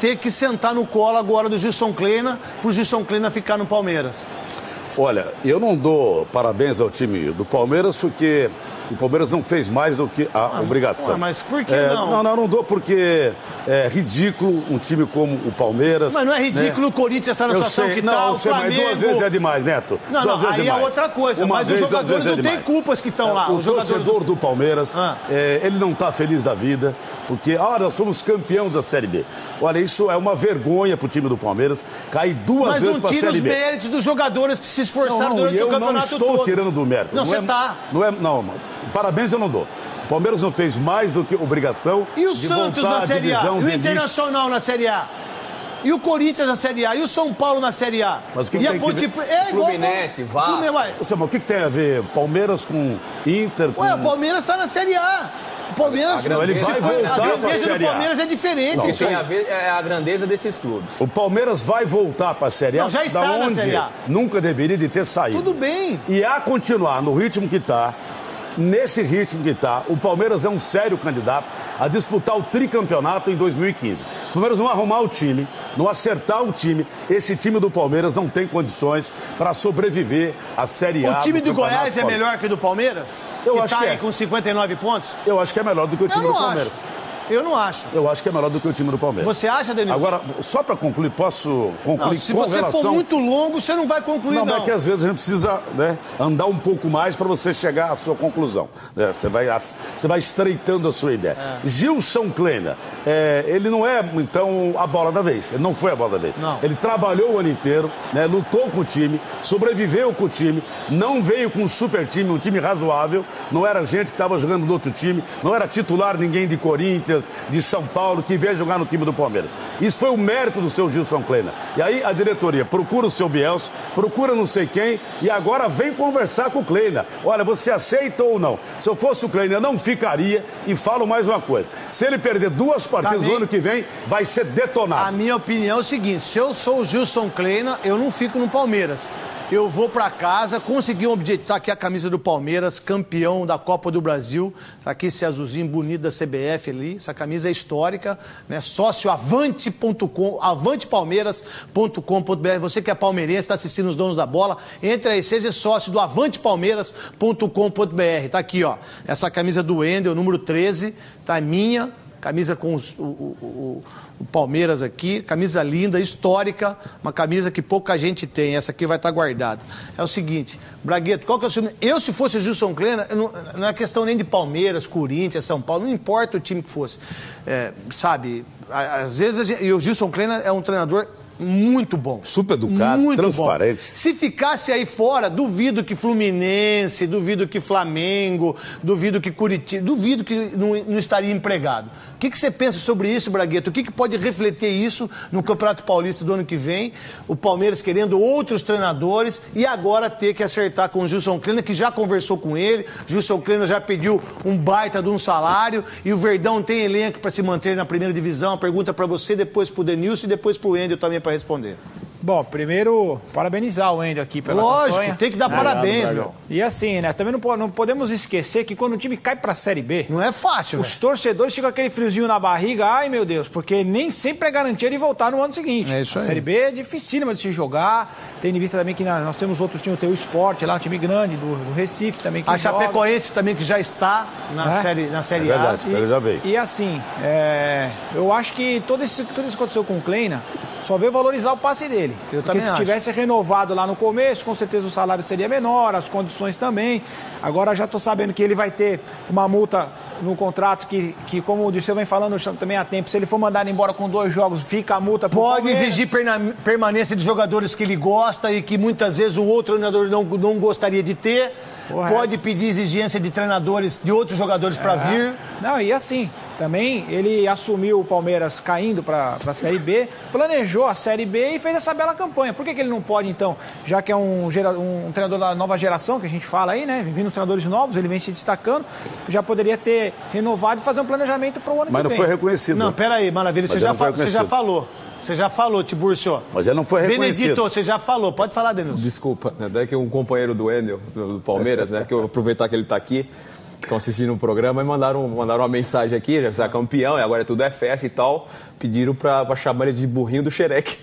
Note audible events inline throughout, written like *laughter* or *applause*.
ter que sentar no colo agora do Gilson Kleina, pro Gilson Kleina ficar no Palmeiras? Olha, eu não dou parabéns ao time do Palmeiras porque o Palmeiras não fez mais do que a ah, obrigação. Ah, mas por que é, não? Não, não, não dou porque é ridículo um time como o Palmeiras. Mas não é ridículo né? o Corinthians estar na eu situação sei, que está, o Flamengo... Mas duas vezes é demais, Neto. Não, duas não, aí é outra coisa. Uma mas vez, os jogadores é não têm culpas que estão é, lá. O torcedor do Palmeiras, ah. é, ele não está feliz da vida, porque, ah, nós somos campeão da Série B. Olha, isso é uma vergonha para o time do Palmeiras cair duas mas vezes para a Série B. Mas não tira os méritos dos jogadores que se esforçaram não, não, durante o campeonato todo. Eu não estou tirando do mérito. Não, você está. É, não, é, não, parabéns eu não dou. O Palmeiras não fez mais do que obrigação. E o Santos na Série A? E o Internacional na Série A? E o Corinthians na Série A? E o São Paulo na Série A? Mas o que e a Ponte ver... é igual Fluminense, Vasco. Fluminense, o que, que tem a ver Palmeiras com Inter? Com... Ué, o Palmeiras está na Série A. O Palmeiras. A, a ele vai voltar a grandeza do Palmeiras é diferente. O que tem a ver é a grandeza desses clubes. O Palmeiras vai voltar para a Série A. Não, já está da na onde Série A. Nunca deveria de ter saído. Tudo bem. E a continuar no ritmo que está, nesse ritmo que está, o Palmeiras é um sério candidato a disputar o tricampeonato em 2015. O Palmeiras não arrumar o time, não acertar o time, esse time do Palmeiras não tem condições para sobreviver à Série A. O time do, do Goiás é melhor que o do Palmeiras? Eu que acho tá que aí é. com 59 pontos? Eu acho que é melhor do que o time do Palmeiras. Acho. Eu não acho. Eu acho que é melhor do que o time do Palmeiras. Você acha, Denilson? Agora, só para concluir, posso concluir não, se com você relação... for muito longo, você não vai concluir, não. Não, é que às vezes a gente precisa né, andar um pouco mais para você chegar à sua conclusão. Né? Você, vai, você vai estreitando a sua ideia. É. Gilson Kleina, é, ele não é, então, a bola da vez. Ele não foi a bola da vez. Não. Ele trabalhou o ano inteiro, né, lutou com o time, sobreviveu com o time, não veio com um super time, um time razoável, não era gente que estava jogando no outro time, não era titular ninguém de Corinthians, de São Paulo, que veio jogar no time do Palmeiras. Isso foi o mérito do seu Gilson Kleina. E aí a diretoria procura o seu Bielsa, procura não sei quem e agora vem conversar com o Kleina. Olha, você aceita ou não? Se eu fosse o Kleina, eu não ficaria. E falo mais uma coisa: se ele perder duas partidas no ano que vem, vai ser detonado. A minha opinião é o seguinte: se eu sou o Gilson Kleina, eu não fico no Palmeiras eu vou para casa, consegui um objetivo. Tá aqui a camisa do Palmeiras, campeão da Copa do Brasil. Tá aqui esse azulzinho bonito da CBF ali. Essa camisa é histórica, né? Sócio avante.com, avantepalmeiras.com.br. Você que é palmeirense, está assistindo os donos da bola, entre aí, seja sócio do avantepalmeiras.com.br. Tá aqui, ó. Essa camisa do Wendel, número 13, tá minha camisa com os, o, o, o, Palmeiras aqui, camisa linda, histórica, uma camisa que pouca gente tem, essa aqui vai estar guardada. É o seguinte, Bragueto, qual que é o seu... Eu, se fosse o Gilson Kleina, não, não é questão nem de Palmeiras, Corinthians, São Paulo, não importa o time que fosse, é, sabe, às vezes, gente, e o Gilson Kleina é um treinador muito bom. Super educado, muito transparente. Bom. Se ficasse aí fora, duvido que Fluminense, duvido que Flamengo, duvido que Curitiba, duvido que não, não estaria empregado. O que, que, você pensa sobre isso, Bragueto? O que, que pode refletir isso no Campeonato Paulista do ano que vem? O Palmeiras querendo outros treinadores e agora ter que acertar com o Gilson Kleina, que já conversou com ele. Gilson Kleina já pediu um baita de um salário e o Verdão tem elenco para se manter na primeira divisão. A pergunta para você, depois para o Denilson e depois para o Wendel também para responder. Bom, primeiro, parabenizar o Wendel aqui pela Lógico, campanha. tem que dar parabéns, meu. E assim, né, também não, não podemos esquecer que quando o time cai pra Série B... Não é fácil, Os véio. torcedores ficam aquele friozinho na barriga, ai meu Deus, porque nem sempre é garantia de voltar no ano seguinte. É isso aí. A Série B é dificílima de se jogar, tem em vista também que nós temos outros times, tem o Esporte lá, um time grande do, do Recife também que A Chapecoense também que já está na é? Série, na série é verdade, A. E, já veio. E assim, é, eu acho que todo, esse, tudo isso que aconteceu com o Kleina só veio valorizar o passe dele. Eu também se acho. tivesse renovado lá no começo, com certeza o salário seria menor, as condições também. Agora já estou sabendo que ele vai ter uma multa no contrato que, que como o Dirceu vem falando também há tempo, se ele for mandado embora com dois jogos, fica a multa Pode exigir permanência de jogadores que ele gosta e que muitas vezes o outro treinador não, não gostaria de ter. Correto. Pode pedir exigência de treinadores, de outros jogadores para é. vir. Não, e assim, também ele assumiu o Palmeiras caindo para a Série B, planejou a Série B e fez essa bela campanha. Por que, que ele não pode, então, já que é um, gera, um treinador da nova geração, que a gente fala aí, né? Vindo treinadores novos, ele vem se destacando, já poderia ter renovado e fazer um planejamento para o ano Mas que vem. Mas não foi reconhecido. Não, peraí, Maravilha, você já, você já falou. Você já falou, Tiburcio. Mas ele não foi reconhecido. Benedito, você já falou. Pode falar, Denilson. Desculpa, né? Daí que um companheiro do Endel, do Palmeiras, né? Que eu aproveitar que ele está aqui. Estão assistindo o programa e mandaram, mandaram uma mensagem aqui, já está campeão, e agora tudo é festa e tal. Pediram para chamar ele de burrinho do xereque.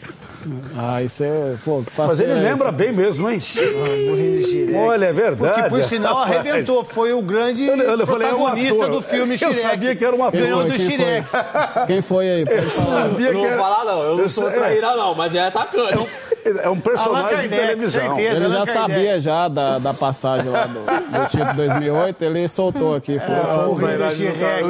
Ah, isso é. Pô, que Mas ele é lembra bem mesmo, hein? Xirek. Olha, é verdade. Porque, por sinal, rapaz. arrebentou. Foi o grande Eu- eu falei, é um protagonista do filme Eu Xirek. sabia que era um ator. Ganhou do foi? Xirek. *laughs* Quem foi aí? Falar. Sabia Eu não que vou era- falar, não. Eu não Eu sou sei- traíra, não, mas é atacante. É um personagem Allan de televisão. certeza. Ele já sabia já da, da passagem lá do, do título 2008, ele soltou aqui. Burrinho do verdade, Xirek.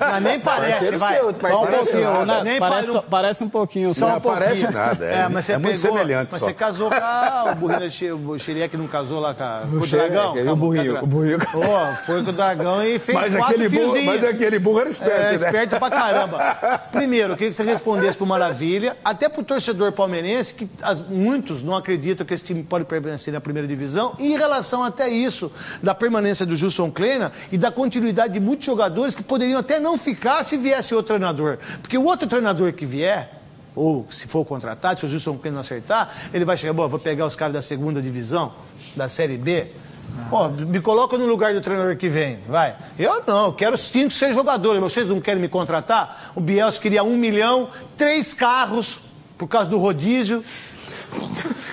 Mas nem parece, vai. seu, Só um pouquinho, né? Nem Parece, parece um pouquinho. Só um parece pouquinho. nada, é- mas você é muito pegou- semelhante Mas só. você casou com a, o Xi- o não casou lá com, a, com o dragão? e o burrinho, o burrinho Ó, foi com o dragão e fez Mas quatro aquele, burro, mas aquele burro era esperto, É, né? esperto pra caramba. *laughs* Primeiro, eu queria que você respondesse pro Maravilha, até pro torcedor palmeirense, que as- muitos não acreditam que esse time pode permanecer na primeira divisão, e em relação até isso, da permanência do Gilson Kleina e da continuidade de muitos jogadores que poderiam até não ficar se viesse outro treinador. Porque o outro treinador que vier, ou se for contratado, se o Gilson Kleina não acertar, ele vai chegar, bom, vou pegar os caras da segunda divisão, da Série B, Ó, me coloca no lugar do treinador que vem, vai. Eu não, quero cinco, seis jogadores. Vocês não querem me contratar? O Bielsa queria um milhão, três carros por causa do rodízio.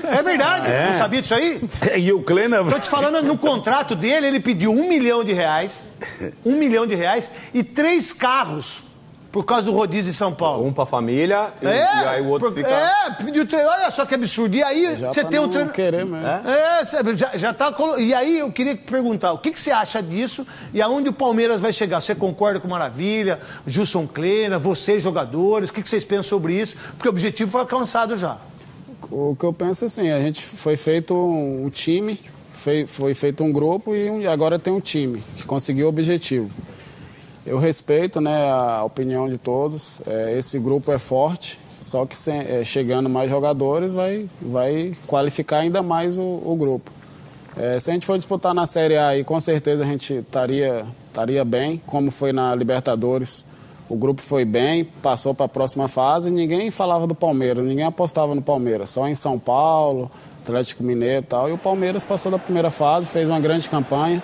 É verdade, É. não sabia disso aí? *laughs* E o Kleina... Tô te falando, no contrato dele, ele pediu um milhão de reais, um milhão de reais e três carros por causa do rodízio em São Paulo. Um pra família e, É, e aí o outro por- fica. É, pediu tre... olha só que absurdo. E aí Já você pra tem um não treino. querer mesmo. É, sabe, já, já tá. colo- E aí eu queria perguntar, o que, que você acha disso e aonde o Palmeiras vai chegar? Você concorda com Maravilha, Gilson Kleina, vocês jogadores, o que, que vocês pensam sobre isso? Porque o objetivo foi alcançado já. O que eu penso é assim, a gente foi feito um time, foi, foi feito um grupo e, um- e agora tem um time que conseguiu o objetivo. Eu respeito né, a opinião de todos, é, esse grupo é forte, só que é, chegando mais jogadores vai, vai qualificar ainda mais o, o grupo. É, se a gente for disputar na Série A, aí, com certeza a gente estaria estaria bem, como foi na Libertadores. O grupo foi bem, passou para a próxima fase. Ninguém falava do Palmeiras, ninguém apostava no Palmeiras. Só em São Paulo, Atlético Mineiro e tal. E o Palmeiras passou da primeira fase, fez uma grande campanha.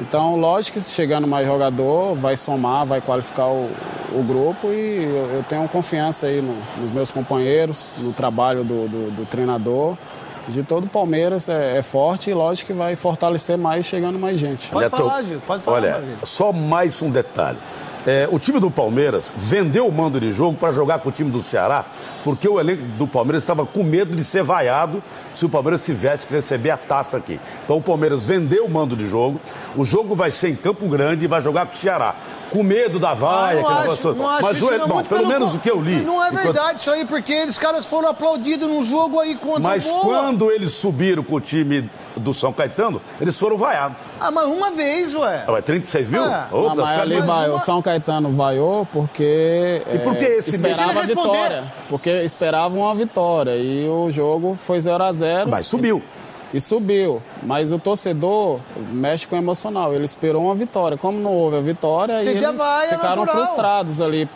Então, lógico que se chegando mais jogador, vai somar, vai qualificar o, o grupo e eu, eu tenho confiança aí no- nos meus companheiros, no trabalho do, do- do treinador. De todo o Palmeiras é, é forte e lógico que vai fortalecer mais chegando mais gente. Pode Olha, falar, tô- Gil, pode falar, Olha, só mais um detalhe. É, o time do Palmeiras vendeu o mando de jogo para jogar com o time do Ceará, porque o elenco do Palmeiras estava com medo de ser vaiado se o Palmeiras tivesse que receber a taça aqui. Então o Palmeiras vendeu o mando de jogo. O jogo vai ser em Campo Grande e vai jogar com o Ceará. Com medo da vaia, Ah, não acho, negócio não acho Mas isso o, não, bom, muito pelo menos o que eu li. Não é enquanto- verdade isso aí, porque eles caras foram aplaudidos num jogo aí contra Mas o Boa. quando eles subiram com o time do São Caetano, eles foram vaiados. Ah, mas uma vez, ué. Ah, mas 36 mil? É. Ô, Ah, mas ali mas vai, uma- o São Caetano vaiou porque E por que é, esse esperava a vitória. Porque esperava uma vitória e o jogo foi 0 a 0 Mas subiu. E subiu. Mas o torcedor mexe com o emocional. Ele esperou uma vitória. Como não houve a vitória, aí Entendi, eles vai, é ficaram natural. frustrados ali.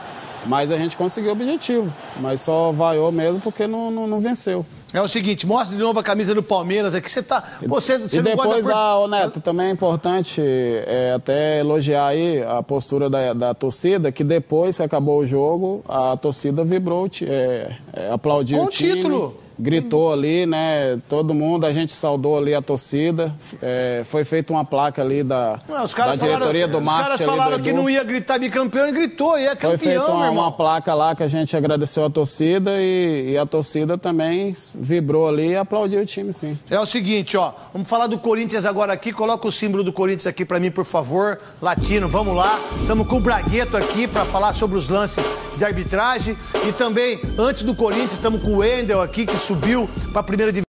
Mas a gente conseguiu o objetivo. Mas só vaiou mesmo porque não, não, não venceu. É o seguinte, mostra de novo a camisa do Palmeiras aqui. Você tá. Você, você E não depois, gosta ah, ô Neto, também é importante é, até elogiar aí a postura da, da torcida, que depois que acabou o jogo, a torcida vibrou, é, é, aplaudiu Com o time, título. Gritou ali, né? Todo mundo, a gente saudou ali a torcida. É, foi feita uma placa ali da, Não, os da caras falaram, diretoria do os marketing. caras falaram que não ia gritar bicampeão e gritou, e é Foi campeão, feita meu uma, uma placa lá que a gente agradeceu a torcida e, e a torcida também vibrou ali e aplaudiu o time, sim. É o seguinte, ó, vamos falar do Corinthians agora aqui. Coloca o símbolo do Corinthians aqui pra mim, por favor. Latino, vamos lá. Estamos com o Bragueto aqui pra falar sobre os lances de arbitragem. E também, antes do Corinthians, estamos com o Wendel aqui, que subiu pra primeira divisão.